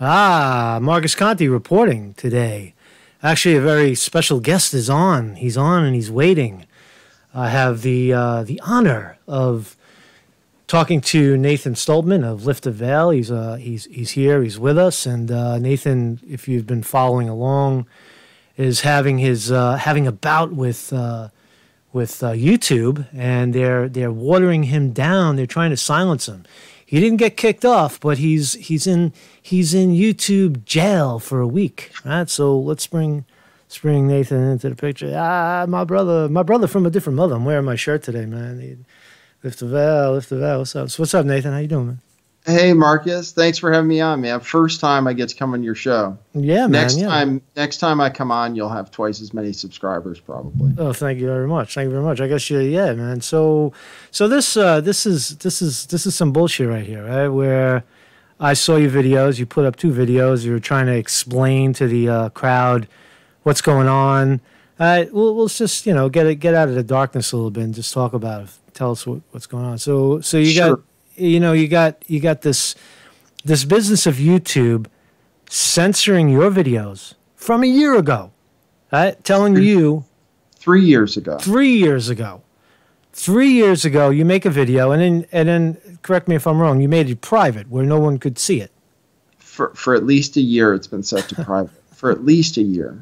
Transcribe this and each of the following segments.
Ah, Marcus Conte reporting today. Actually, a very special guest is on. He's on and he's waiting. I have the uh, the honor of talking to Nathan Stolpman of Lift the Veil. He's uh, he's he's here. He's with us, and uh, Nathan, if you've been following along, is having his uh, having a bout with uh, with uh, YouTube, and they're they're watering him down. They're trying to silence him. He didn't get kicked off, but he's he's in he's in YouTube jail for a week. Right. So let's bring bring Nathan into the picture. Ah, my brother, my brother from a different mother. I'm wearing my shirt today, man. Lift the veil, lift the veil. What's up? So what's up, Nathan? How you doing, man? Hey Marcus, thanks for having me on, man. First time I get to come on your show. Yeah, man. Next yeah. time, next time I come on, you'll have twice as many subscribers, probably. Oh, thank you very much. Thank you very much. I guess you, yeah, man. So, so this, uh, this is this is this is some bullshit right here, right? Where I saw your videos. You put up two videos. You were trying to explain to the uh, crowd what's going on. Uh, we'll, we'll just you know get it, get out of the darkness a little bit and just talk about it. Tell us what, what's going on. So, so you Sure. got you know you got you got this this business of YouTube censoring your videos from a year ago, right? Telling you Three years ago. three years ago. Three years ago, you make a video, and then and then correct me if I'm wrong. You made it private where no one could see it, For, for at least a year, it's been set to private. For at least a year.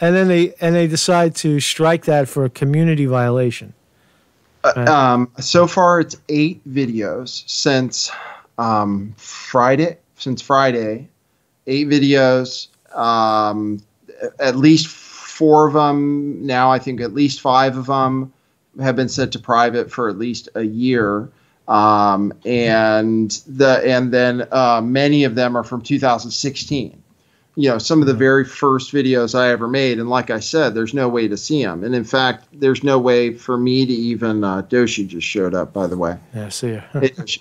and then they and they decide to strike that for a community violation. Right. Um, so far, it's eight videos since um, Friday. Since Friday, eight videos. Um, at least four of them now. I think at least five of them have been set to private for at least a year. Um, and the and then uh, many of them are from 2016. You know, some of the very first videos I ever made, and like I said, there's no way to see them. And in fact, there's no way for me to even. Uh, Doshi just showed up, by the way. Yeah, see ya. Hey, Doshi.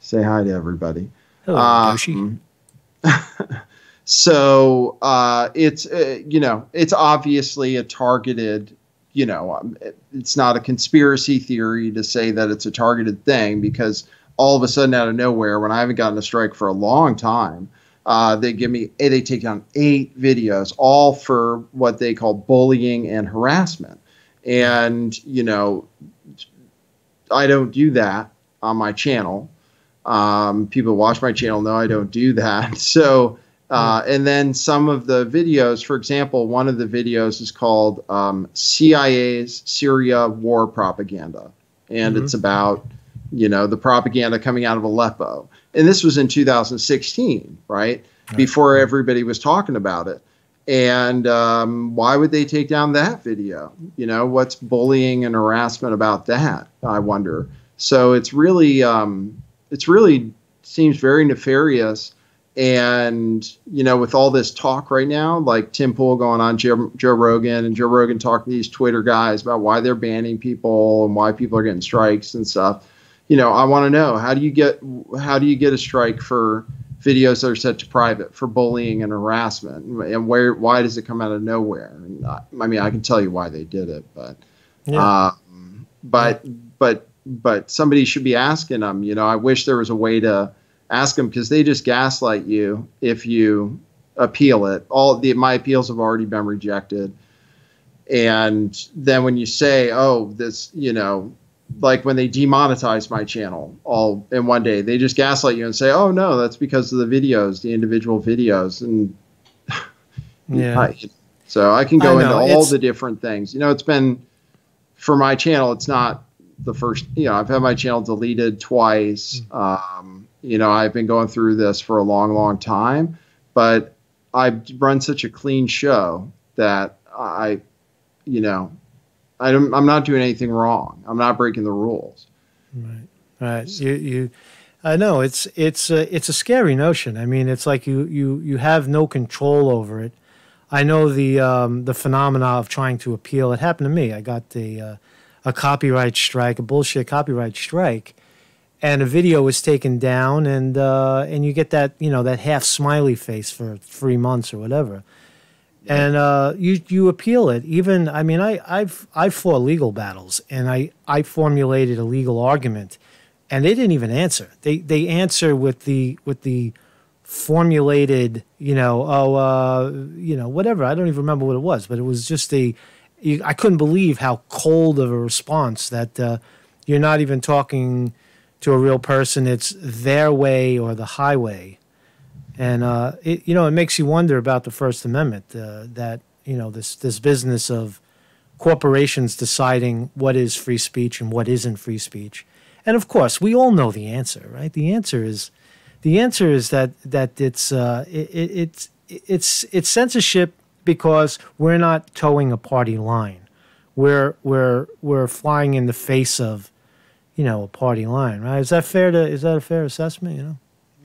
Say hi to everybody. Hello, Um, Yoshi. so uh, it's uh, you know it's obviously a targeted you know um, it- it's not a conspiracy theory to say that it's a targeted thing because all of a sudden out of nowhere when i haven't gotten a strike for a long time uh, they give me eh, they take down eight videos all for what they call bullying and harassment and you know i don't do that on my channel um, people watch my channel know I don't do that. So, uh, and then some of the videos, for example, one of the videos is called um, CIA's Syria War Propaganda. And Mhm. it's about, you know, the propaganda coming out of Aleppo. And this was in 2016, right? Before everybody was talking about it. And um, why would they take down that video? You know, what's bullying and harassment about that? I wonder. So it's really, um, it's really seems very nefarious. And you know, with all this talk right now, like Tim Pool going on Joe, Joe Rogan and Joe Rogan talking to these Twitter guys about why they're banning people and why people are getting strikes and stuff. You know, I want to know how do you get how do you get a strike for videos that are set to private for bullying and harassment, and where why does it come out of nowhere? And I, I mean, I can tell you why they did it, but Yeah. um, but but but somebody should be asking them. You know, I wish there was a way to ask them because they just gaslight you if you appeal it. All the my appeals have already been rejected, and then when you say, "Oh, this," you know, like when they demonetize my channel all in one day, they just gaslight you and say, "Oh no, that's because of the videos, the individual videos," and yeah. I- so I can I go into all it's- the different things. You know, it's been for my channel. It's not the first. You know, I've had my channel deleted twice. Um, you know, I've been going through this for a long, long time, but I've run such a clean show that I, you know, I don't, I'm not doing anything wrong. I'm not breaking the rules. Right. Right. You you I know it's it's a, it's a scary notion. I mean, it's like you you you have no control over it. I know the um, the phenomena of trying to appeal. It happened to me. I got the uh, a copyright strike, a bullshit copyright strike, and a video was taken down, and uh, and you get that you know that half smiley face for three months or whatever, and uh, you you appeal it. Even I mean I I've I've fought legal battles, and I I formulated a legal argument, and they didn't even answer. They they answer with the with the formulated, you know, oh, uh, you know, whatever. I don't even remember what it was, but it was just a. I couldn't believe how cold of a response that uh, you're not even talking to a real person. It's their way or the highway, and uh, it, you know, it makes you wonder about the First Amendment. Uh, that you know, this this business of corporations deciding what is free speech and what isn't free speech. And of course, we all know the answer, right? The answer is the answer is that that it's uh, it, it, it's it's it's censorship because we're not towing a party line. We're we're we're flying in the face of, you know, a party line, right? Is that fair to is that a fair assessment? You know.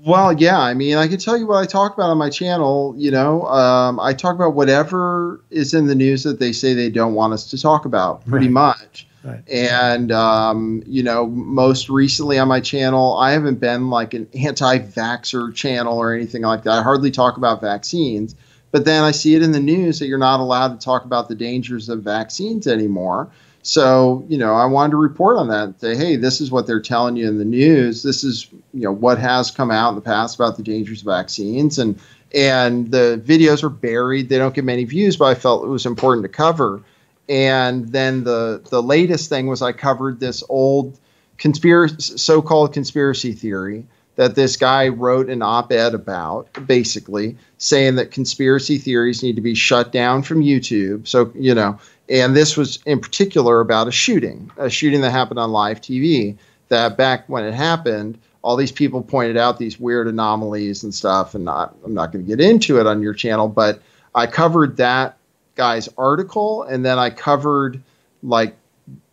Well, yeah. I mean, I can tell you what I talk about on my channel. You know, um, I talk about whatever is in the news that they say they don't want us to talk about, pretty right. much. Right. And um, you know, most recently on my channel, I haven't been like an anti-vaxxer channel or anything like that. I hardly talk about vaccines. But then I see it in the news that you're not allowed to talk about the dangers of vaccines anymore. So, you know, I wanted to report on that. and Say, hey, this is what they're telling you in the news. This is, you know, what has come out in the past about the dangers of vaccines, and and the videos are buried. They don't get many views, but I felt it was important to cover. And then the the latest thing was I covered this old conspiracy, so-called conspiracy theory that this guy wrote an op-ed about, basically saying that conspiracy theories need to be shut down from YouTube. So you know, and this was in particular about a shooting, a shooting that happened on live TV. That back when it happened, all these people pointed out these weird anomalies and stuff. And not, I'm not going to get into it on your channel, but I covered that guy's article, and then I covered like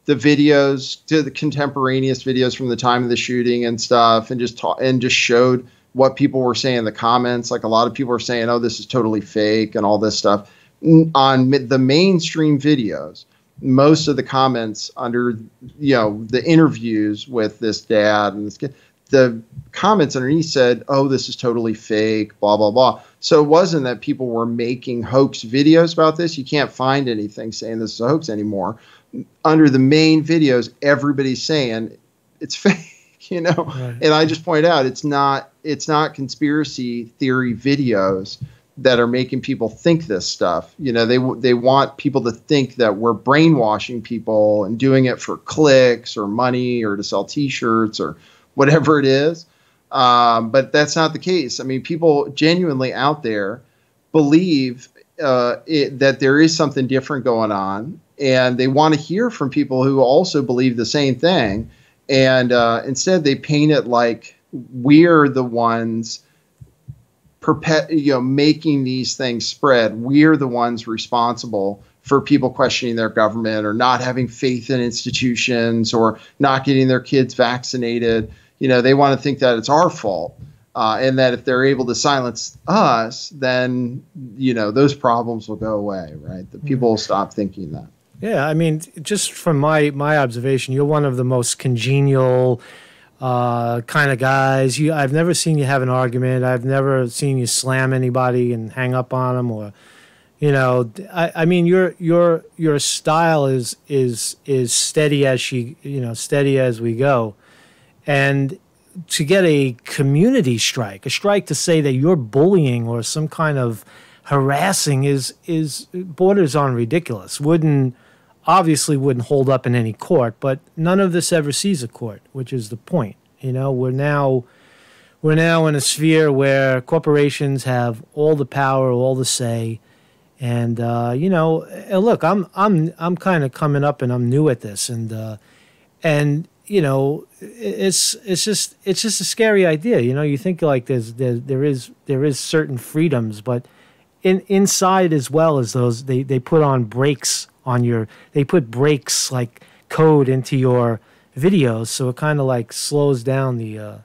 the videos to the contemporaneous videos from the time of the shooting and stuff, and just ta- and just showed what people were saying in the comments. Like a lot of people were saying, "Oh, this is totally fake," and all this stuff. On the mainstream videos, most of the comments under you know the interviews with this dad and this kid, the comments underneath said, "Oh, this is totally fake," blah blah blah. So it wasn't that people were making hoax videos about this. You can't find anything saying this is a hoax anymore. Under the main videos, everybody's saying it's fake, you know. Right. And I just point out it's not it's not conspiracy theory videos that are making people think this stuff. You know, they they want people to think that we're brainwashing people and doing it for clicks or money or to sell T-shirts or whatever it is. Um, but that's not the case. I mean, people genuinely out there believe uh, it, that there is something different going on, and they want to hear from people who also believe the same thing. And uh, instead, they paint it like we're the ones perpet- you know, making these things spread. We're the ones responsible for people questioning their government or not having faith in institutions or not getting their kids vaccinated you know, they want to think that it's our fault. Uh, and that if they're able to silence us, then you know those problems will go away, right? The people will stop thinking that. Yeah, I mean, just from my my observation, you're one of the most congenial uh, kind of guys. You, I've never seen you have an argument. I've never seen you slam anybody and hang up on them, or you know, I, I mean, your your your style is is is steady as she, you know, steady as we go. And to get a community strike, a strike to say that you're bullying or some kind of harassing is is borders on ridiculous. Wouldn't obviously wouldn't hold up in any court, but none of this ever sees a court, which is the point. You know, we're now we're now in a sphere where corporations have all the power, all the say, and uh, you know, look, I'm I'm I'm kind of coming up and I'm new at this, and uh, and you know, it's it's just it's just a scary idea. You know, you think like there's there there is there is certain freedoms, but in inside as well as those they they put on brakes on your they put breaks like code into your videos, so it kind of like slows down the uh,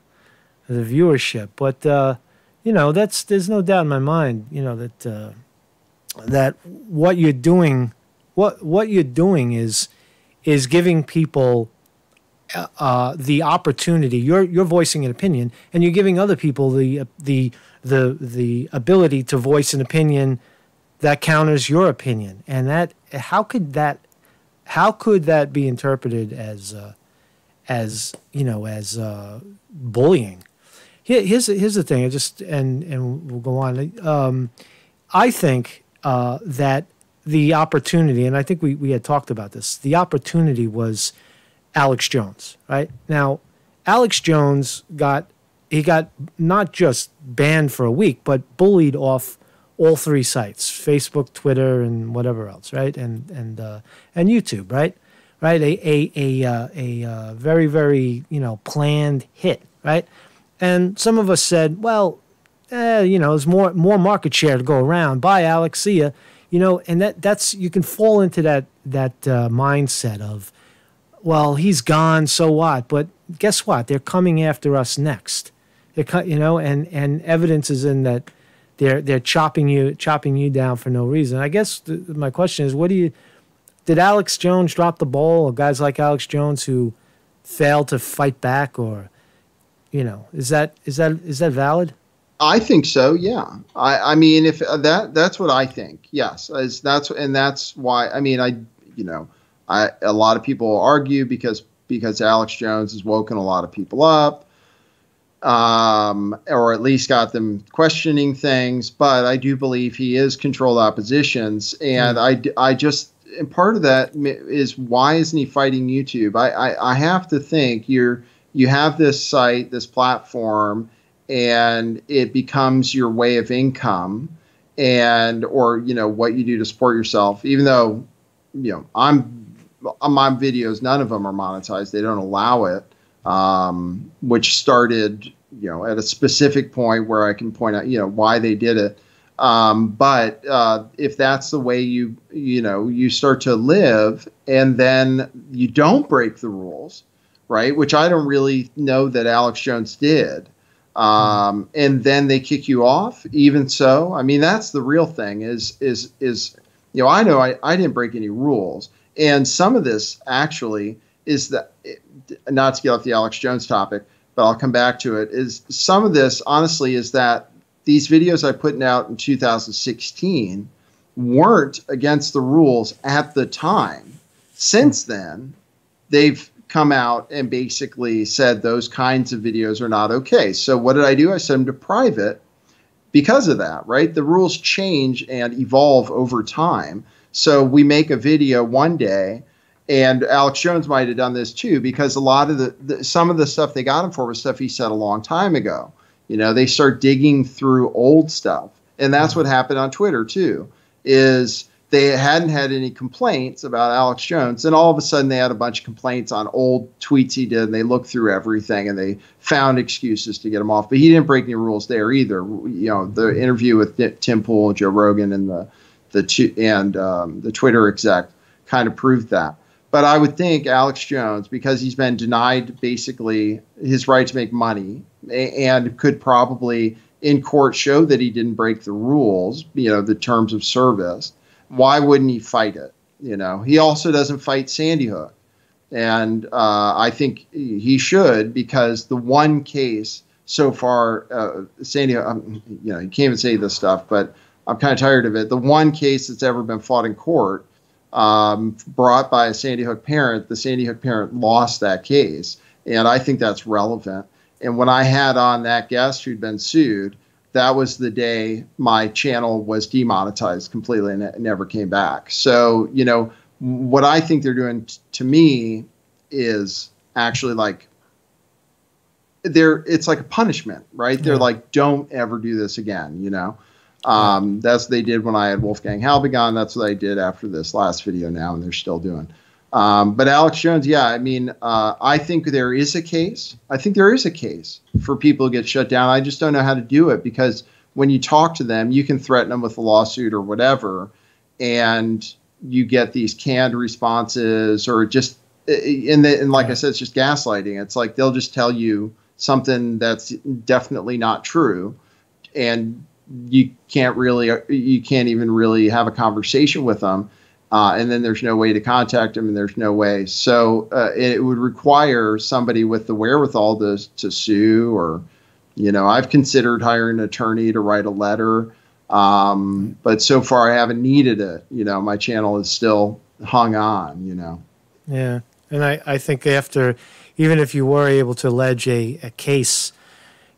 the viewership. But uh, you know, that's there's no doubt in my mind. You know that uh, that what you're doing, what what you're doing is is giving people uh, the opportunity. You're you're voicing an opinion, and you're giving other people the the the the ability to voice an opinion that counters your opinion. And that how could that how could that be interpreted as uh, as you know as uh, bullying? here, here's here's the thing. I just and and we'll go on. Um, I think uh, that the opportunity, and I think we we had talked about this. The opportunity was Alex Jones, right? Now, Alex Jones got he got not just banned for a week, but bullied off all three sites: Facebook, Twitter, and whatever else, right? And and uh, and YouTube, right? Right? A a a uh, a uh, very very you know planned hit, right? And some of us said, well, eh, you know, there's more more market share to go around. Bye, Alex. See ya. You know, and that that's you can fall into that that uh, mindset of, well, he's gone, so what? But guess what? They're coming after us next. They're you know, and and evidence is in that they're they're chopping you chopping you down for no reason. I guess th- my question is, what do you? Did Alex Jones drop the ball, or guys like Alex Jones who failed to fight back, or you know, is that is that is that valid? I think so. Yeah. I, I mean, if uh, that that's what I think. Yes, as that's and that's why. I mean, I you know, I a lot of people argue because because Alex Jones has woken a lot of people up, um, or at least got them questioning things. But I do believe he is controlled oppositions, and mm. I I just and part of that is why isn't he fighting YouTube? I I, I have to think you're you have this site, this platform, and it becomes your way of income and or you know what you do to support yourself even though you know i'm on my videos none of them are monetized they don't allow it um, which started you know at a specific point where i can point out you know why they did it um, but uh, if that's the way you you know you start to live and then you don't break the rules right? Which I don't really know that Alex Jones did. Um, and then they kick you off. Even so, I mean that's the real thing. Is is is you know I know I, I didn't break any rules, and some of this actually is that not to get off the Alex Jones topic, but I'll come back to it. Is some of this honestly is that these videos I put out in 2016 weren't against the rules at the time. Since then, they've come out and basically said those kinds of videos are not okay. So what did I do? I sent them to private because of that, right? The rules change and evolve over time. So we make a video one day, and Alex Jones might have done this too, because a lot of the, the some of the stuff they got him for was stuff he said a long time ago. You know, they start digging through old stuff, and that's what happened on Twitter too. Is they hadn't had any complaints about Alex Jones. And all of a sudden, they had a bunch of complaints on old tweets he did. And they looked through everything and they found excuses to get him off. But he didn't break any rules there either. You know, the interview with Tim Pool, Joe Rogan, and the the and um, the Twitter exec kind of proved that. But I would think Alex Jones, because he's been denied basically his right to make money, and could probably in court show that he didn't break the rules, you know, the terms of service why wouldn't he fight it? You know, he also doesn't fight Sandy Hook, and uh, I think he should because the one case so far, uh, Sandy, um, you know, you can't even say this stuff, but I'm kind of tired of it. The one case that's ever been fought in court, um, brought by a Sandy Hook parent, the Sandy Hook parent lost that case, and I think that's relevant. And when I had on that guest who'd been sued, that was the day my channel was demonetized completely and it never came back. So, you know, what I think they're doing to me is actually like they're it's like a punishment, right? Yeah. They're like, don't ever do this again, you know. Um, that's what they did when I had Wolfgang Halbig. That's what I did after this last video now, and they're still doing. Um, but Alex Jones, yeah, I mean, uh, I think there is a case. I think there is a case for people to get shut down. I just don't know how to do it because when you talk to them, you can threaten them with a lawsuit or whatever, and you get these canned responses or just and, the, and like I said, it's just gaslighting. It's like they'll just tell you something that's definitely not true, and you can't really, you can't even really have a conversation with them uh, and then there's no way to contact them and there's no way. So uh, it would require somebody with the wherewithal to to sue, or you know, I've considered hiring an attorney to write a letter, um, but so far I haven't needed it. You know, my channel is still hung on. You know. Yeah, and I I think after, even if you were able to allege a, a case,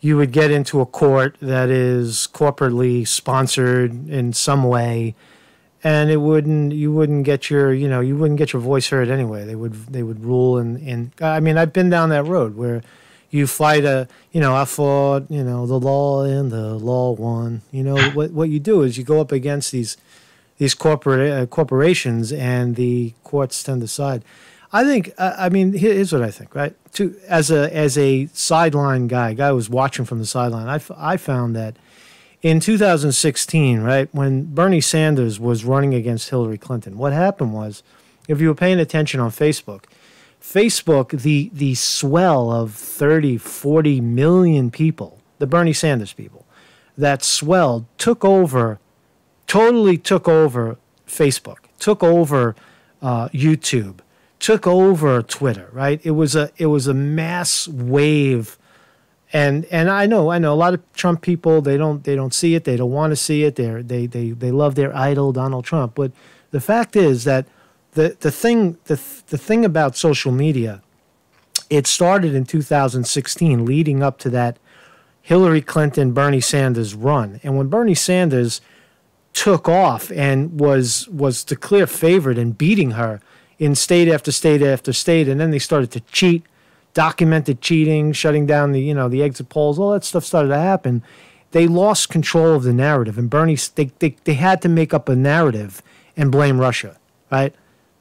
you would get into a court that is corporately sponsored in some way and it wouldn't you wouldn't get your you know you wouldn't get your voice heard anyway. They would they would rule and and i mean i've been down that road where you fight a you know i fought you know the law and the law won. You know what what you do is you go up against these these corporate uh, corporations and the courts tend to side i think uh, i mean here's what i think right? To as a as a sideline guy guy was watching from the sideline I, f- I found that in 2016, right, when Bernie Sanders was running against Hillary Clinton, what happened was, if you were paying attention on Facebook, Facebook, the, the swell of 30, 40 million people, the Bernie Sanders people, that swell took over, totally took over Facebook, took over uh, YouTube, took over Twitter, right? It was a, it was a mass wave. And and I know I know a lot of Trump people they don't they don't see it they don't want to see it they they they they love their idol Donald Trump. But the fact is that the the thing the the thing about social media it started in 2016 leading up to that Hillary Clinton Bernie Sanders run. And when Bernie Sanders took off and was was the clear favorite in beating her in state after state after state and then they started to cheat documented cheating, shutting down the you know the exit polls, all that stuff started to happen. They lost control of the narrative, and Bernie they, they, they had to make up a narrative and blame Russia, right?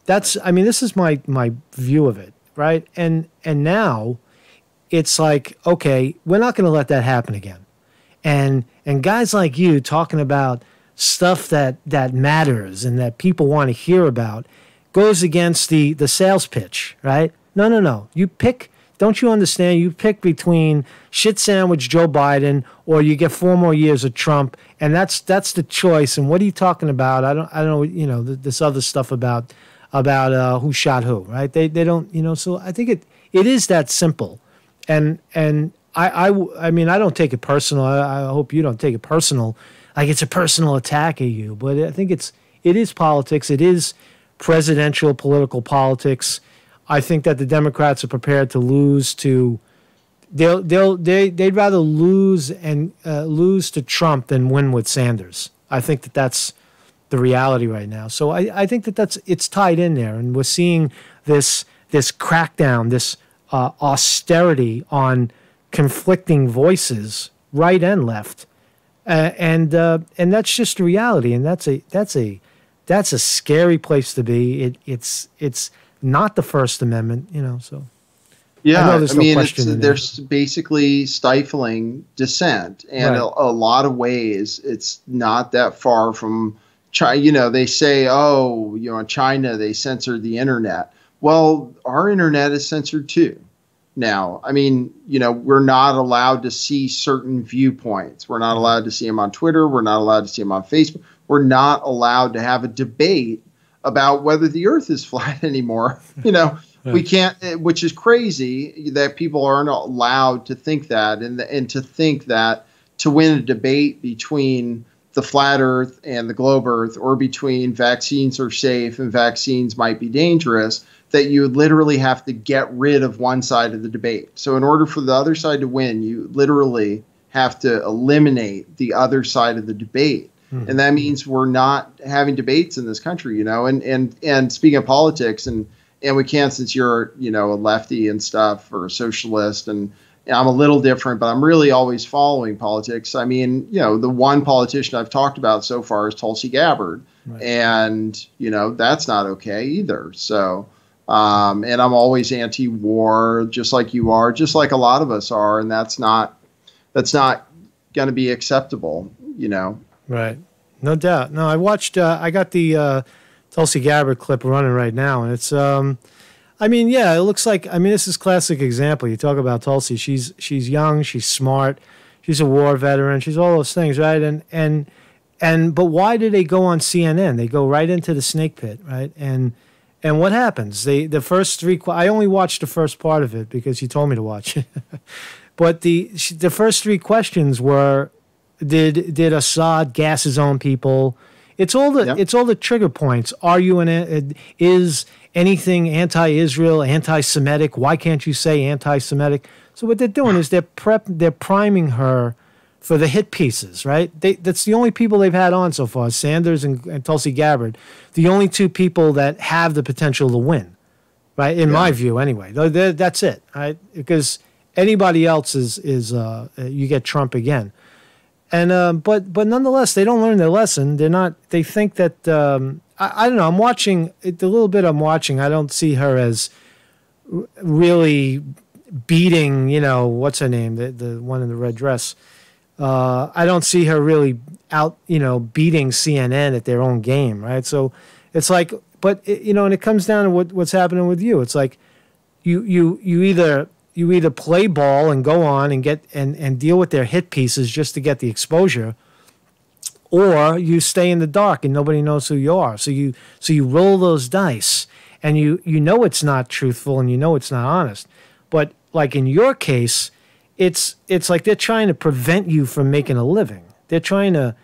That's I mean this is my my view of it, right? And and now it's like okay, we're not going to let that happen again, and and guys like you talking about stuff that that matters and that people want to hear about goes against the the sales pitch, right? No, no, no. You pick don't you understand? You pick between shit sandwich Joe Biden or you get four more years of Trump, and that's that's the choice. And what are you talking about? I don't I don't know. You know this other stuff about about uh, who shot who, right? They they don't you know. So I think it it is that simple, and and I I, I mean I don't take it personal. I, I hope you don't take it personal, like it's a personal attack at you. But I think it's it is politics. It is presidential political politics I think that the Democrats are prepared to lose to they'll they'll they they'd rather lose and uh, lose to Trump than win with Sanders. I think that that's the reality right now. So I, I think that that's it's tied in there, and we're seeing this this crackdown, this uh, austerity on conflicting voices, right and left, uh, and uh, and that's just the reality, and that's a that's a that's a scary place to be. It it's it's not the First Amendment, you know. So yeah, I, I mean, no they're basically stifling dissent, and right. a, a, lot of ways, it's not that far from China. You know, they say, oh, you know, in China they censored the internet. Well, our internet is censored too. Now, I mean, you know, we're not allowed to see certain viewpoints. We're not allowed to see them on Twitter. We're not allowed to see them on Facebook. We're not allowed to have a debate about whether the earth is flat anymore. You know, we can't, eh, which is crazy that people aren't allowed to think that and, and to think that to win a debate between the flat earth and the globe earth or between vaccines are safe and vaccines might be dangerous that you literally have to get rid of one side of the debate. So in order for the other side to win, you literally have to eliminate the other side of the debate. Mm-hmm. And that means we're not having debates in this country, you know. And and and speaking of politics, and and we can't since you're you know a lefty and stuff or a socialist, and, and I'm a little different, but I'm really always following politics. I mean, you know, the one politician I've talked about so far is Tulsi Gabbard, right. and you know that's not okay either. So. Um, and I'm always anti-war, just like you are, just like a lot of us are, and that's not that's not going to be acceptable, you know. Right. No doubt. No, I watched. Uh, I got the uh, Tulsi Gabbard clip running right now, and it's. Um, I mean, yeah, it looks like. I mean, this is classic example. You talk about Tulsi. She's she's young. She's smart. She's a war veteran. She's all those things, right? And and and but why do they go on CNN? They go right into the snake pit, right? And and what happens? They the first three. I only watched the first part of it because you told me to watch. but the the first three questions were did did Assad gas his own people? It's all the yep. it's all the trigger points. Are you an is anything anti-Israel, anti-Semitic? Why can't you say anti-Semitic? So what they're doing is they're prep, they're priming her for the hit pieces, right? They, that's the only people they've had on so far, Sanders and, and Tulsi Gabbard, the only two people that have the potential to win, right? In yeah. my view, anyway. They're, they're, that's it, right? Because anybody else is is uh, you get Trump again, and uh, but but nonetheless, they don't learn their lesson. They're not. They think that um, I, I don't know. I'm watching it, the little bit I'm watching. I don't see her as really beating. You know what's her name? The the one in the red dress uh, I don't see her really out, you know, beating CNN at their own game, right? So it's like, but it, you know, and it comes down to what, what's happening with you. It's like you you you either you either play ball and go on and get and and deal with their hit pieces just to get the exposure, or you stay in the dark and nobody knows who you are. So you so you roll those dice and you you know it's not truthful and you know it's not honest. But like in your case it's it's like they're trying to prevent you from making a living. They're trying to.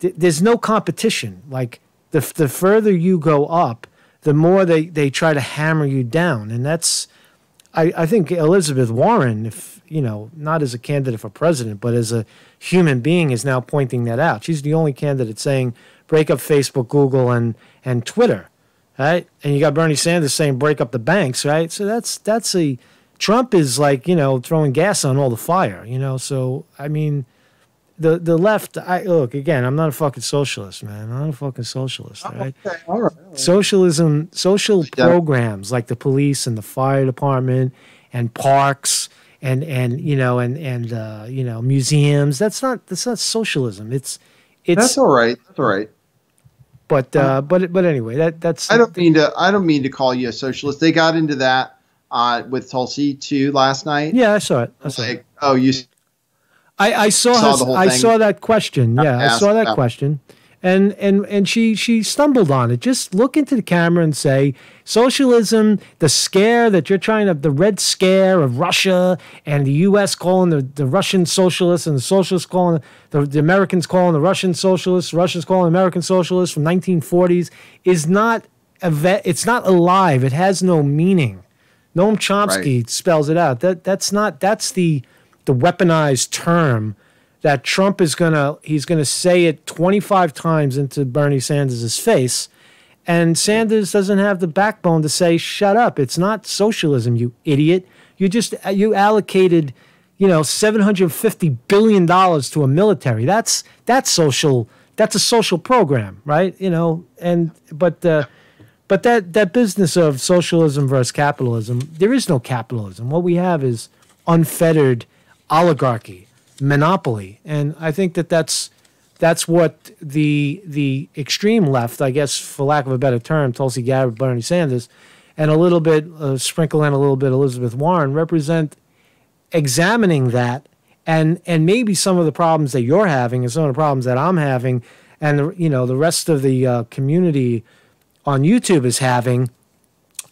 Th- there's no competition. Like the the further you go up, the more they they try to hammer you down, and that's. I, I think Elizabeth Warren, if you know, not as a candidate for president, but as a human being, is now pointing that out. She's the only candidate saying break up Facebook, Google, and and Twitter, right? And you got Bernie Sanders saying break up the banks, right? So that's that's a Trump is like you know throwing gas on all the fire, you know. So I mean, the the left. I look again. I'm not a fucking socialist, man. I'm not a fucking socialist, right? Okay. All right. Socialism, social yeah. programs like the police and the fire department and parks and and you know and and uh, you know museums. That's not that's not socialism. It's it's that's all right. That's all right. But uh, but but anyway, that that's. I don't mean to. I don't mean to call you a socialist. They got into that uh, with Tulsi too last night. Yeah, I saw it. I saw like, it. Oh, you. I, I saw, saw her, I saw that question. Yeah, I saw that question, and and and she she stumbled on it. Just look into the camera and say socialism, the scare that you're trying to, the red scare of Russia and the U.S. calling the, the Russian socialists and the socialists calling the, the Americans calling the Russian socialists, Russians calling American socialists from 1940s is not a vet, it's not alive. It has no meaning. Noam Chomsky right. spells it out. That that's not that's the the weaponized term that Trump is gonna he's gonna say it 25 times into Bernie Sanders' face. And Sanders doesn't have the backbone to say, shut up. It's not socialism, you idiot. You just you allocated, you know, $750 billion to a military. That's that's social that's a social program, right? You know, and but uh, but that, that business of socialism versus capitalism, there is no capitalism. What we have is unfettered oligarchy, monopoly, and I think that that's that's what the the extreme left, I guess, for lack of a better term, Tulsi Gabbard, Bernie Sanders, and a little bit uh, sprinkle in a little bit Elizabeth Warren represent examining that and and maybe some of the problems that you're having and some of the problems that I'm having and the, you know the rest of the uh, community on YouTube is having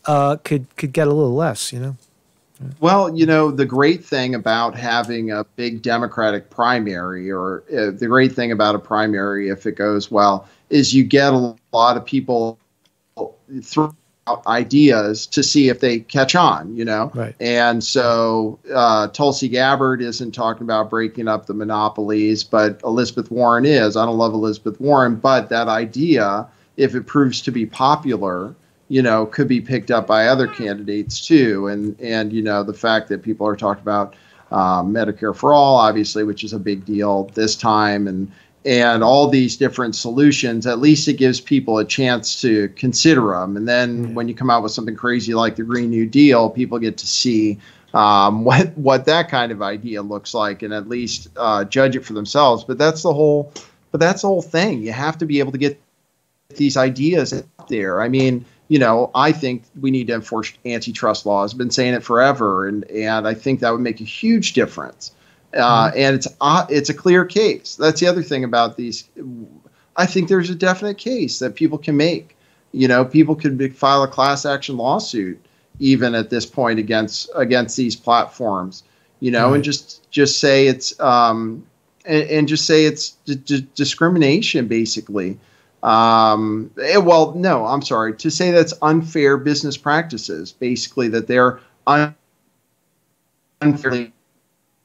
uh, could could get a little less, you know. Well, you know, the great thing about having a big Democratic primary, or uh, the great thing about a primary, if it goes well, is you get a lot of people throw out ideas to see if they catch on, you know? Right. And so uh, Tulsi Gabbard isn't talking about breaking up the monopolies, but Elizabeth Warren is. I don't love Elizabeth Warren, but that idea if it proves to be popular, you know, could be picked up by other candidates too. And and you know, the fact that people are talking about um, Medicare for all, obviously, which is a big deal this time, and and all these different solutions, at least it gives people a chance to consider them. And then when you come out with something crazy like the Green New Deal, people get to see um, what what that kind of idea looks like, and at least uh, judge it for themselves. But that's the whole. But that's the whole thing. You have to be able to get these ideas out there. I mean, you know, I think we need to enforce antitrust laws. I've been saying it forever, and and I think that would make a huge difference. Uh, mm-hmm. And it's uh, it's a clear case. That's the other thing about these. I think there's a definite case that people can make. You know, people could file a class action lawsuit even at this point against against these platforms. You know, and just just say it's um, and, and just say it's d- d- discrimination basically um, eh, well, no, I'm sorry. To say that's unfair business practices, basically that they're un- unfairly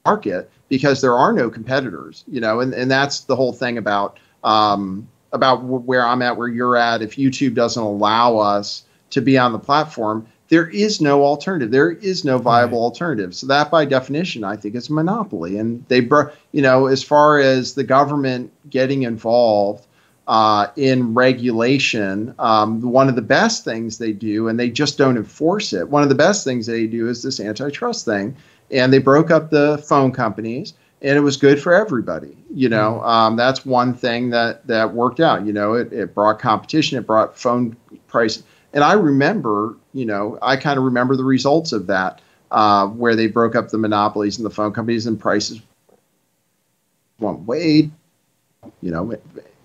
market because there are no competitors, you know, and, and that's the whole thing about um, about where I'm at, where you're at. If YouTube doesn't allow us to be on the platform, there is no alternative. There is no viable right. alternative. So that, by definition, I think is a monopoly. And they, you know, as far as the government getting involved uh, in regulation, um, one of the best things they do, and they just don't enforce it. One of the best things they do is this antitrust thing, and they broke up the phone companies and it was good for everybody. You know, mm-hmm. um, that's one thing that that worked out. You know, it, it brought competition, it brought phone price, and I remember, you know, I kind of remember the results of that, uh, where they broke up the monopolies and the phone companies and prices went way, you know,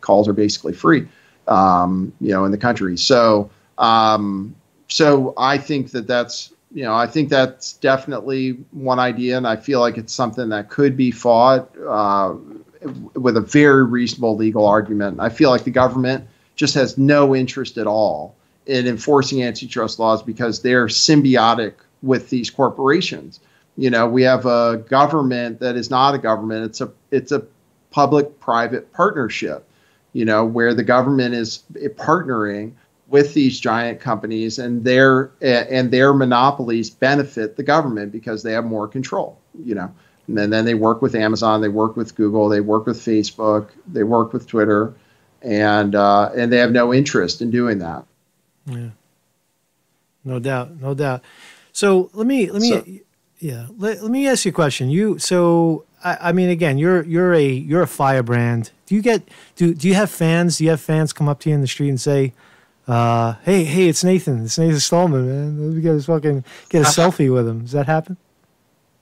calls are basically free, um, you know, in the country. So, um, so I think that that's you know, I think that's definitely one idea, and I feel like it's something that could be fought uh, with a very reasonable legal argument. I feel like the government just has no interest at all in enforcing antitrust laws because they're symbiotic with these corporations. You know, we have a government that is not a government; it's a it's a public-private partnership. You know, where the government is partnering with these giant companies and their and their monopolies benefit the government because they have more control you know. And then, then they work with amazon they work with google they work with facebook they work with twitter and uh, and they have no interest in doing that. Yeah. No doubt no doubt. So let me let me so, yeah let, let me ask you a question you so I, I mean again you're you're a you're a firebrand do you get do do you have fans do you have fans come up to you in the street and say uh, hey, hey, it's Nathan. It's Nathan Stolpman, man. Let me get a fucking get a uh, selfie with him. Does that happen?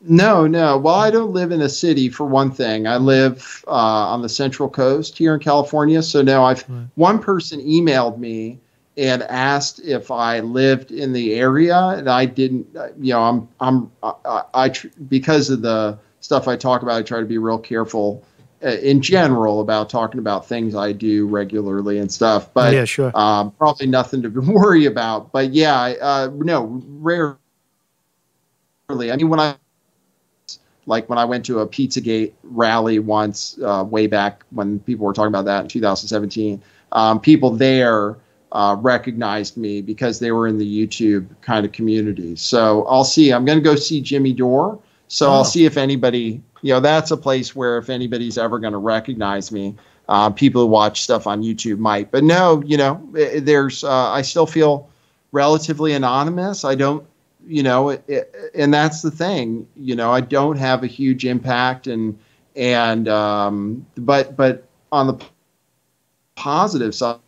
No, no. Well, I don't live in a city for one thing. I live uh, on the Central Coast here in California. So no, I've right. one person emailed me and asked if I lived in the area, and I didn't. You know, I'm I'm I, I because of the stuff I talk about. I try to be real careful uh, in general about talking about things I do regularly and stuff. But yeah, sure. Um, probably nothing to worry about. But yeah, uh, no, rarely. I mean, when I like when I went to a Pizzagate rally once, uh, way back when people were talking about that in 2017, um, people there uh, recognized me because they were in the YouTube kind of community. So I'll see. I'm going to go see Jimmy Dore. So oh. I'll see if anybody you know that's a place where if anybody's ever going to recognize me uh, people who watch stuff on youtube might but no you know there's uh, i still feel relatively anonymous i don't you know it, it, and that's the thing you know i don't have a huge impact and and um, but but on the positive side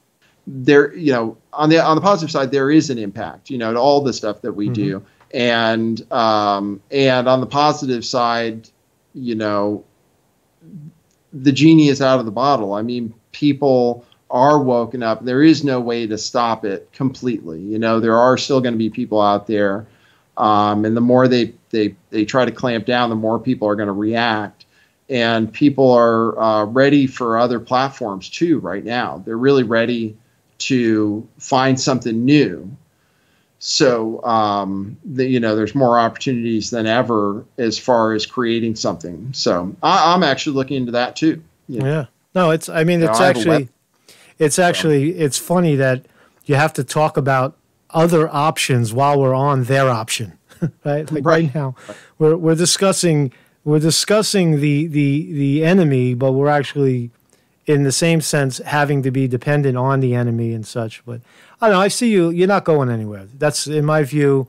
there you know on the on the positive side there is an impact you know to all the stuff that we mm-hmm. do and um, and on the positive side you know, the genie is out of the bottle. I mean, people are woken up. There is no way to stop it completely. You know, there are still going to be people out there, um, and the more they they they try to clamp down, the more people are going to react. And people are uh, ready for other platforms too. Right now, they're really ready to find something new so, um, the, you know, there's more opportunities than ever as far as creating something. So, I, am actually looking into that too. You know? Yeah. No, it's. I mean, it's actually, it's actually, it's funny that you have to talk about other options while we're on their option, right? Like right, right now, we're we're discussing we're discussing the the the enemy, but we're actually in the same sense having to be dependent on the enemy and such. But I don't know. I see you. You're not going anywhere. That's in my view.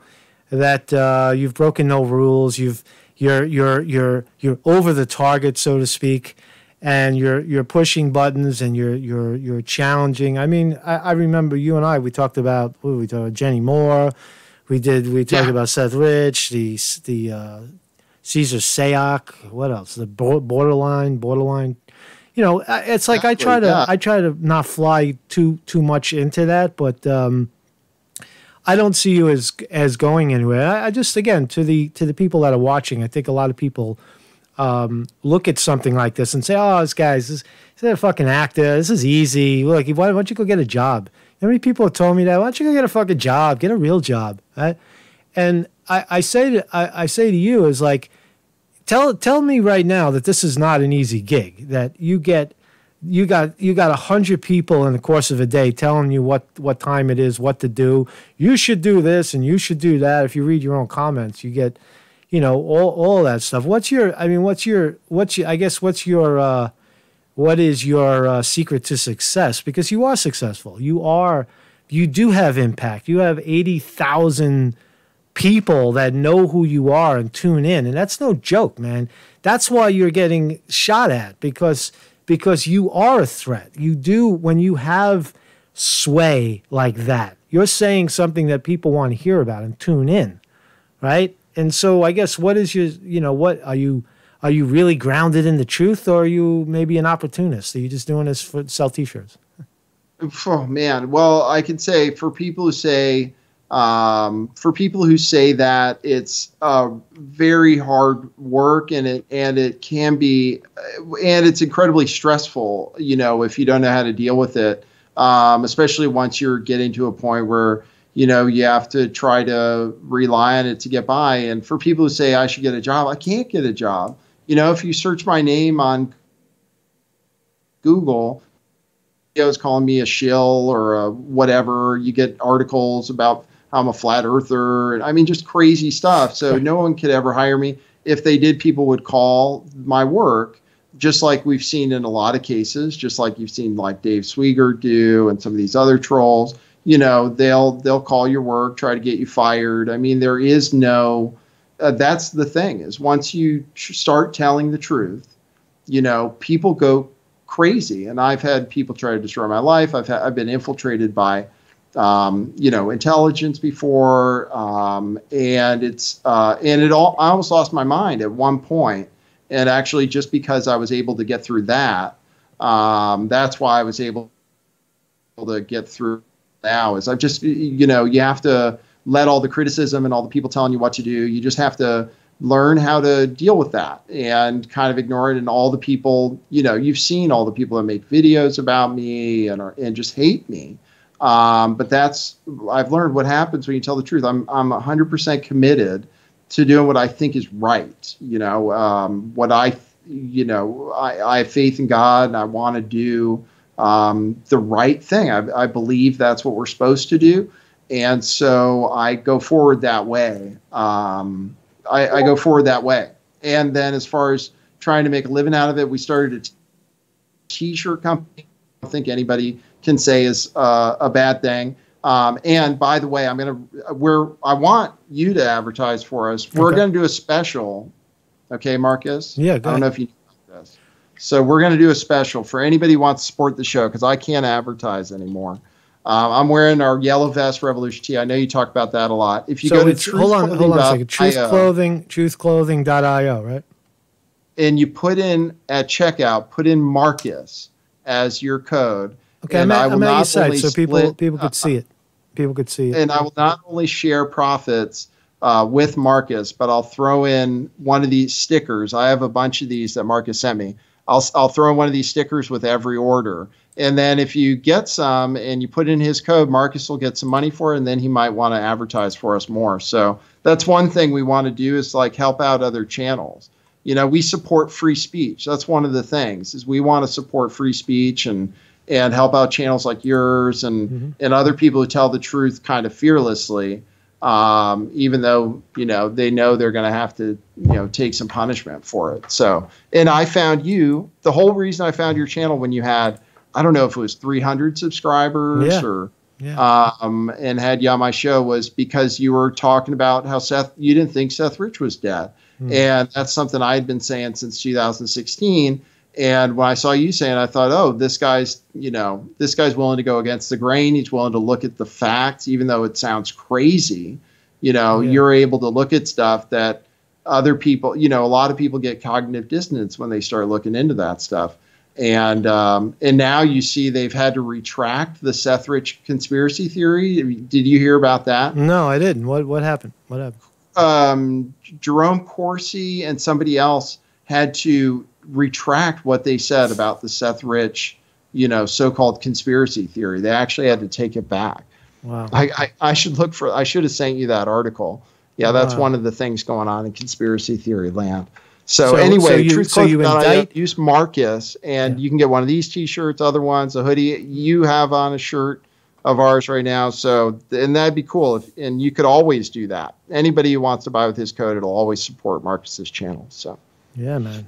That uh, you've broken no rules. You've you're you're you're you're over the target, so to speak, and you're you're pushing buttons and you're you're you're challenging. I mean, I, I remember you and I. We talked about what we talked about Jenny Moore. We did. We talked yeah. about Seth Rich. The the uh, Caesar Sayoc. What else? The borderline borderline you know, it's like I try to. I try to not fly too too much into that, but um, I don't see you as as going anywhere. I, I, just again to the to the people that are watching, I think a lot of people um, look at something like this and say, "Oh, this guy's this, this a fucking actor. This is easy. Look, why, why don't you go get a job?" How many people have told me that? Why don't you go get a fucking job? Get a real job, right? And I, I say to I, I say to you is like tell tell me right now that this is not an easy gig. That you get you got you got a hundred people in the course of a day telling you what what time it is, what to do. You should do this and you should do that. If you read your own comments, you get you know all all that stuff. What's your I mean, what's your what's your I guess what's your uh, what is your uh, secret to success? Because you are successful. You are you do have impact. You have eighty thousand people that know who you are and tune in, and that's no joke, man. That's why you're getting shot at because because you are a threat. You do when you have sway like that. You're saying something that people want to hear about and tune in, right? And so I guess what is your you know what are you are you really grounded in the truth or are you maybe an opportunist? Are you just doing this for sell t-shirts? Oh man, well I can say for people who say um, for people who say that it's very hard work and it and it can be and it's incredibly stressful you know if you don't know how to deal with it. Um, especially once you're getting to a point where you know you have to try to rely on it to get by. And for people who say i should get a job i can't get a job. You know if you search my name on google is calling me a shill or a whatever you get articles about I'm a flat earther. I mean, just crazy stuff. So no one could ever hire me. If they did, people would call my work, just like we've seen in a lot of cases, just like you've seen like Dave Swigert do and some of these other trolls. You know, they'll they'll call your work, try to get you fired. I mean, there is no. Uh, that's the thing is once you start telling the truth, you know, people go crazy. And I've had people try to destroy my life. I've had, I've been infiltrated by um, you know, intelligence before, um, and it's uh, and it all. I almost lost my mind at one point, and actually, just because I was able to get through that, um, that's why I was able to get through. Now is I've just you know you have to let all the criticism and all the people telling you what to do. You just have to learn how to deal with that and kind of ignore it. And all the people, you know, you've seen all the people that make videos about me and are, and just hate me um, but that's I've learned what happens when you tell the truth. I'm I'm 100% committed to doing what I think is right. You know, um, what I you know I, I have faith in God and I want to do um, the right thing. I, I believe that's what we're supposed to do, and so I go forward that way. Um, I, I go forward that way. And then as far as trying to make a living out of it, we started a t-shirt company. I don't think anybody can say is uh, a bad thing. Um, and by the way, I'm gonna we're I want you to advertise for us. We're okay. gonna do a special. Okay, Marcus. Yeah. I don't ahead. know if you know this. So we're gonna do a special for anybody who wants to support the show because I can't advertise anymore. Um, I'm wearing our yellow vest Revolution tee. I know you talk about that a lot. If you so go to hold on, hold on a second. Truth Clothing, truthclothing.io, right? And you put in at checkout, put in Marcus as your code Okay, I'm at, I'm at your site so people split, people could uh, see it. People could see it. And I will not only share profits uh, with Marcus, but I'll throw in one of these stickers. I have a bunch of these that Marcus sent me. I'll I'll throw in one of these stickers with every order. And then if you get some and you put in his code, Marcus will get some money for it, and then he might want to advertise for us more. So that's one thing we want to do is like help out other channels. You know, we support free speech. That's one of the things is we want to support free speech and and help out channels like yours and mm-hmm. and other people who tell the truth kind of fearlessly um, even though you know they know they're going to have to you know take some punishment for it so and i found you the whole reason i found your channel when you had i don't know if it was 300 subscribers yeah. or yeah. um, and had you on my show was because you were talking about how Seth, you didn't think Seth Rich was dead. Mm. And that's something I had been saying since 2016. And when I saw you saying, I thought, oh, this guy's, you know, this guy's willing to go against the grain. He's willing to look at the facts, even though it sounds crazy. You know, yeah. you're able to look at stuff that other people, you know, a lot of people get cognitive dissonance when they start looking into that stuff. And um, and now you see they've had to retract the Seth Rich conspiracy theory. Did you hear about that? No, I didn't. What what happened? What happened? Um, Jerome Corsi and somebody else had to retract what they said about the Seth Rich, you know, so-called conspiracy theory. They actually had to take it back. Wow. I, I, I should look for. I should have sent you that article. Yeah, that's wow. one of the things going on in conspiracy theory land. So, So- anyway, so you- truth so you indict- use Marcus, and Yeah. you can get one of these T-shirts, other ones, a hoodie. You have on a shirt of ours right now, so and that'd be cool. If, and you could always do that. Anybody who wants to buy with his code, it'll always support Marcus's channel. So. Yeah, man.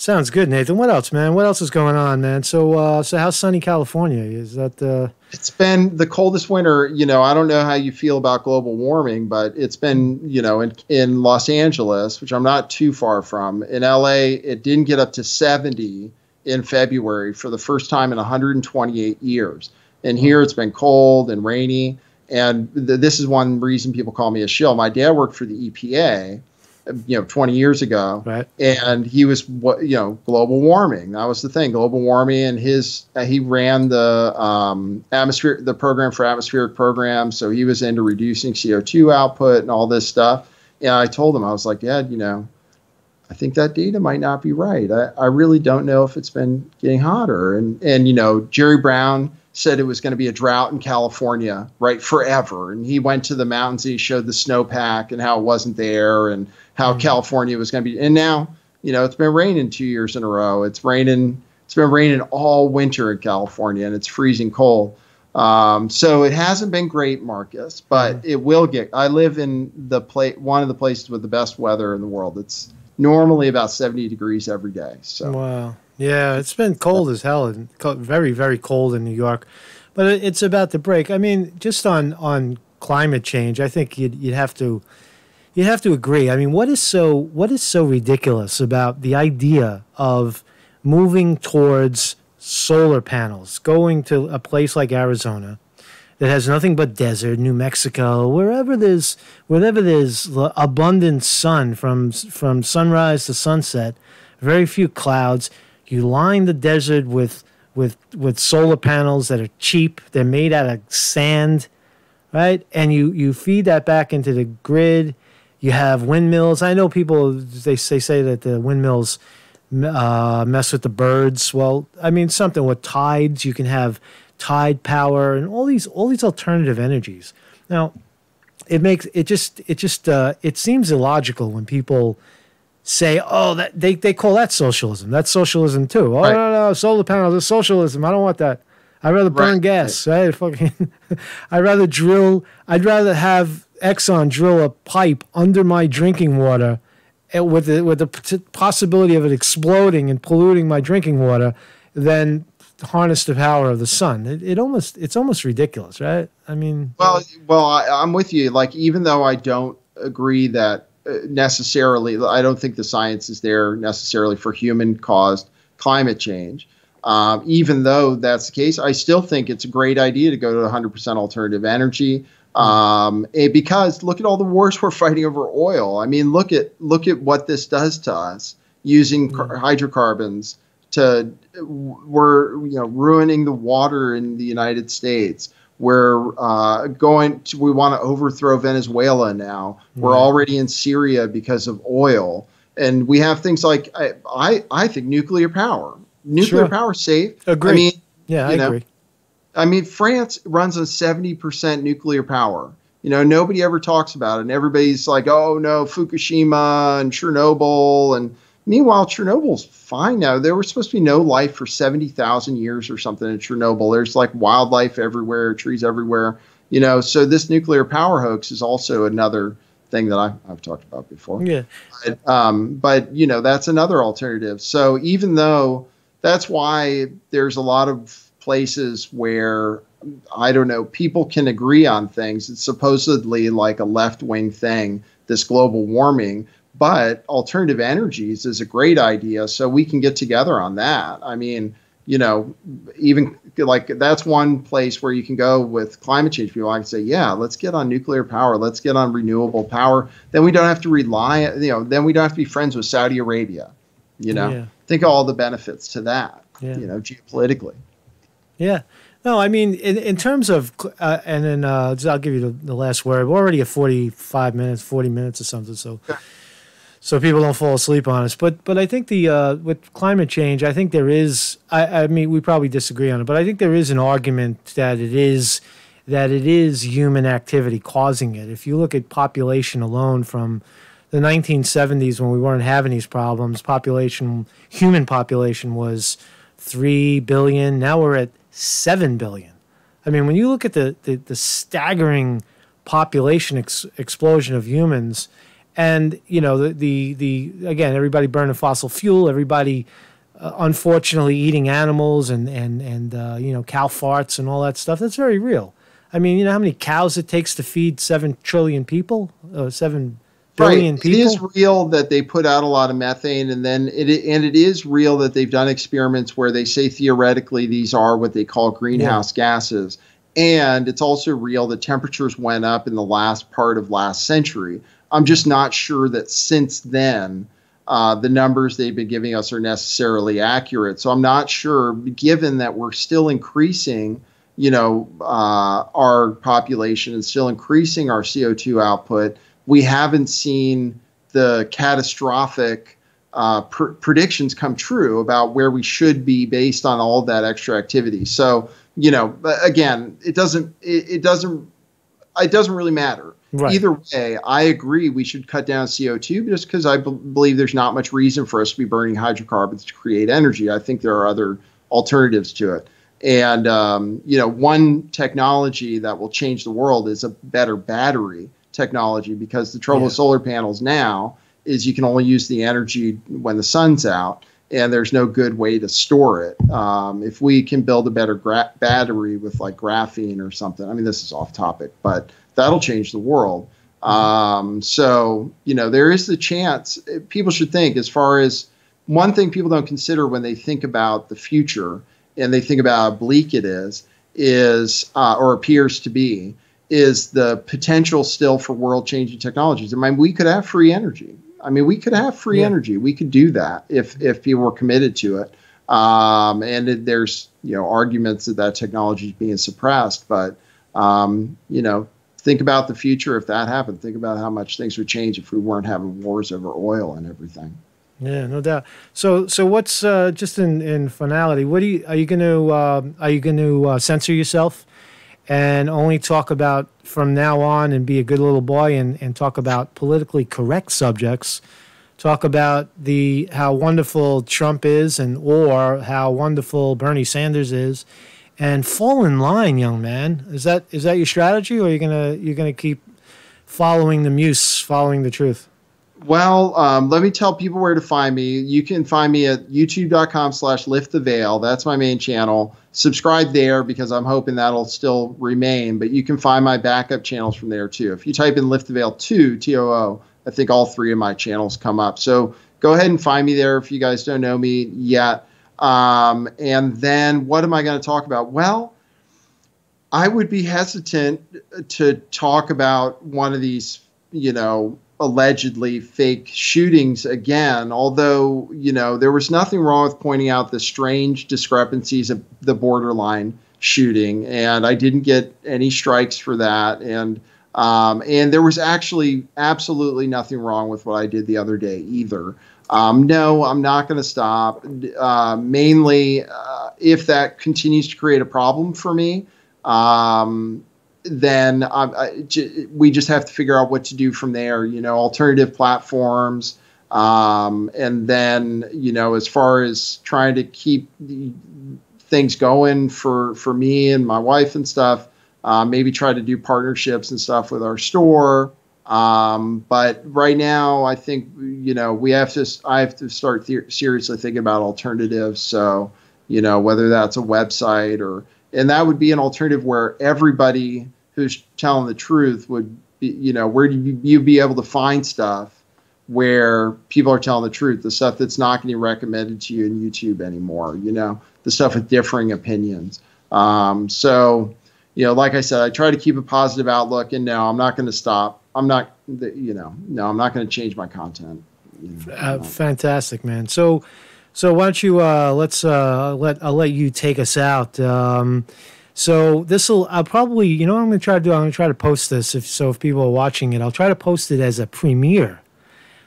Sounds good, Nathan. What else, man? What else is going on, man? So, uh, so how's sunny California? Is that uh, It's been the coldest winter. You know, I don't know how you feel about global warming, but it's been, you know, in, in Los Angeles, which I'm not too far from. In LA, it didn't get up to 70 in February for the first time in 128 years. And here it's been cold and rainy. And th- this is one reason people call me a shill. My dad worked for the EPA, you know, 20 years ago. Right? and he was what you know global warming. That was the thing. Global warming and his uh, he ran the um, atmosphere the program for atmospheric programs. So he was into reducing co2 output and all this stuff. And i told him i was like yeah you know i think that data might not be right. I, I really don't know if it's been getting hotter. And and you know jerry brown said it was going to be a drought in California, right, forever. And he went to the mountains and he showed the snowpack and how it wasn't there and how Mhm. California was going to be. And now, you know, it's been raining two years in a row. It's raining. It's been raining all winter in California and it's freezing cold. Um, so it hasn't been great, Marcus, but it will get. I live in the place, one of the places with the best weather in the world. It's normally about 70 degrees every day. So Wow. Yeah, it's been cold as hell and very, very cold in New York, but it's about to break. I mean, just on on climate change, I think you'd you'd have to you'd have to agree. I mean, what is so what is so ridiculous about the idea of moving towards solar panels, going to a place like Arizona that has nothing but desert, New Mexico, wherever there's wherever there's abundant sun from from sunrise to sunset, very few clouds. You line the desert with with with solar panels that are cheap. They're made out of sand, right? And you you feed that back into the grid. You have windmills. I know people they they say that the windmills uh, mess with the birds. Well, I mean something with tides. You can have tide power and all these all these alternative energies. Now, it makes it just it just uh, it seems illogical when people say, "Oh, that they they call that socialism. That's socialism too." Oh Right. no, no, solar panels is socialism. I don't want that. I'd rather burn Right. gas. Right? Fucking, I'd rather drill. I'd rather have Exxon drill a pipe under my drinking water, eh, with the, with the possibility of it exploding and polluting my drinking water, than harness the power of the sun. It, it almost it's almost ridiculous, right? I mean, Well, well, I, I'm with you. Like, even though I don't agree that necessarily, I don't think the science is there necessarily for human-caused climate change. Um, even though that's the case, I still think it's a great idea to go to 100% alternative energy. Um, eh, because look at all the wars we're fighting over oil. I mean, look at look at what this does to us using car- hydrocarbons to we're you know ruining the water in the United States. We're uh, going to we want to overthrow Venezuela now. We're already in Syria because of oil, and we have things like I I, I think nuclear power. Nuclear Sure. power safe. Agree. I mean, yeah, I know, agree. I mean, France runs on 70% nuclear power. You know, nobody ever talks about it. And everybody's like, oh, no, Fukushima and Chernobyl. And meanwhile, Chernobyl's fine now. There was supposed to be no life for 70,000 years or something in Chernobyl. There's like wildlife everywhere, trees everywhere. You know, so this nuclear power hoax is also another thing that I, I've talked about before Yeah. but, um, but you know that's another alternative. So even though that's why there's a lot of places where I don't know people can agree on things. It's supposedly like a left wing thing, this global warming. But alternative energies is a great idea, so we can get together on that. I mean, you know, even like that's one place where you can go with climate change people. I can say, yeah, let's get on nuclear power, let's get on renewable power. Then we don't have to rely, you know, then we don't have to be friends with Saudi Arabia. You know, Yeah. think of all the benefits to that. Yeah. You know, geopolitically. Yeah. No, I mean, in, in terms of, uh, and then uh, I'll give you the, the last word. We're already at 45 minutes, 40 minutes or something. So, so people don't fall asleep on us. But, but I think the, uh, with climate change, I think there is, I, I mean, we probably disagree on it, but I think there is an argument that it is, that it is human activity causing it. If you look at population alone from the 1970s when we weren't having these problems, population, human population was three billion. Now we're at seven billion. I mean, when you look at the the, the staggering population ex- explosion of humans, and you know the, the the again everybody burning fossil fuel, everybody uh, unfortunately eating animals and and and uh, you know cow farts and all that stuff. That's very real. I mean, you know how many cows it takes to feed seven trillion people, uh, seven billion right. people. It is real that they put out a lot of methane, and then it and it is real that they've done experiments where they say theoretically these are what they call greenhouse yeah. gases. And it's also real that temperatures went up in the last part of last century. I'm just not sure that since then uh, the numbers they've been giving us are necessarily accurate. So I'm not sure, given that we're still increasing, you know, uh, our population and still increasing our CO2 output, we haven't seen the catastrophic uh, pr- predictions come true about where we should be based on all that extra activity. So you know, again, it doesn't it, it doesn't it doesn't really matter. Right. Either way, I agree we should cut down CO2 just because I b- believe there's not much reason for us to be burning hydrocarbons to create energy. I think there are other alternatives to it. And, um, you know, one technology that will change the world is a better battery technology because the trouble yeah. with solar panels now is you can only use the energy when the sun's out and there's no good way to store it. Um, if we can build a better gra- battery with like graphene or something, I mean, this is off topic, but that'll change the world. Um, so, you know, there is the chance people should think as far as one thing people don't consider when they think about the future and they think about how bleak it is, is, uh, or appears to be, is the potential still for world changing technologies. I mean, we could have free energy. I mean, we could have free yeah. energy. We could do that if if people were committed to it. Um, and it, there's you know arguments that that technology is being suppressed, but um, you know think about the future if that happened. Think about how much things would change if we weren't having wars over oil and everything. Yeah, no doubt. So, so what's uh, just in, in finality? What do you are you going to uh, are you going to uh, censor yourself and only talk about from now on and be a good little boy and, and talk about politically correct subjects? Talk about the how wonderful Trump is and or how wonderful Bernie Sanders is, and fall in line, young man. Is that is that your strategy, or are you gonna you're gonna keep following the muse, following the truth? Well, um, let me tell people where to find me. You can find me at youtube.com slash lift the veil. That's my main channel. Subscribe there because I'm hoping that'll still remain, but you can find my backup channels from there too. If you type in lift the veil 2, T O O, I think all three of my channels come up. So go ahead and find me there if you guys don't know me yet. Um, and then what am I going to talk about? Well, I would be hesitant to talk about one of these, you know, allegedly fake shootings again, although, you know, there was nothing wrong with pointing out the strange discrepancies of the borderline shooting. And I didn't get any strikes for that. And, um, and there was actually absolutely nothing wrong with what I did the other day either. Um, no, I'm not going to stop. Uh, mainly, uh, if that continues to create a problem for me, um, then we just have to figure out what to do from there. You know, alternative platforms, um, and then you know, as far as trying to keep things going for for me and my wife and stuff, uh, maybe try to do partnerships and stuff with our store. Um, but right now, I think you know we have to. I have to start seriously thinking about alternatives. So you know whether that's a website or and that would be an alternative where everybody who's telling the truth would be, you know, where you, you be able to find stuff where people are telling the truth, the stuff that's not getting recommended to you in YouTube anymore, you know, the stuff with differing opinions. Um, so, you know, like I said, I try to keep a positive outlook, and no, I'm not going to stop. I'm not, you know, no, I'm not going to change my content. You know, uh, fantastic, man. So, so why don't you uh, let's uh, let I'll let you take us out. Um, so this will I'll probably you know what I'm going to try to do. I'm going to try to post this if so if people are watching it, I'll try to post it as a premiere.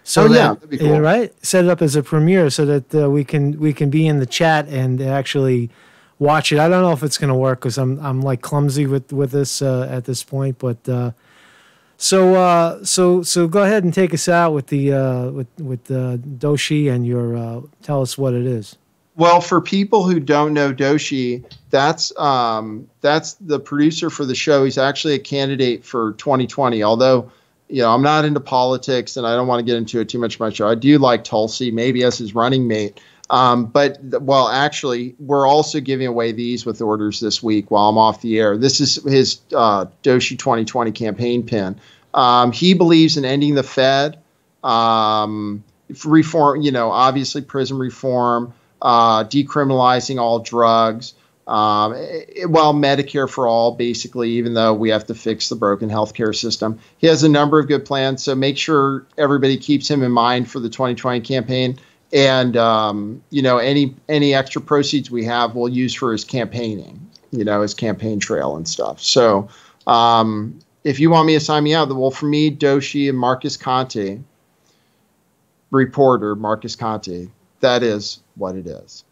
So oh, that, yeah, that'd be cool. right? Set it up as a premiere so that uh, we can we can be in the chat and actually watch it. I don't know if it's going to work because I'm I'm like clumsy with with this uh, at this point, but. Uh, So, uh, so, so go ahead and take us out with the uh, with with uh, Doshi and your uh, tell us what it is. Well, for people who don't know Doshi, that's um, that's the producer for the show. He's actually a candidate for 2020. Although, you know, I'm not into politics and I don't want to get into it too much. My show, I do like Tulsi, maybe as his running mate. Um, but well, actually, we're also giving away these with orders this week while I'm off the air. This is his uh, Doshi 2020 campaign pin. Um, he believes in ending the Fed, um, reform. You know, obviously prison reform, uh, decriminalizing all drugs. Um, it, well, Medicare for all, basically, even though we have to fix the broken healthcare system. He has a number of good plans, so make sure everybody keeps him in mind for the 2020 campaign and um, you know any any extra proceeds we have we'll use for his campaigning you know his campaign trail and stuff. So um, if you want me to sign me out well for me doshi and marcus conte reporter marcus conte that is what it is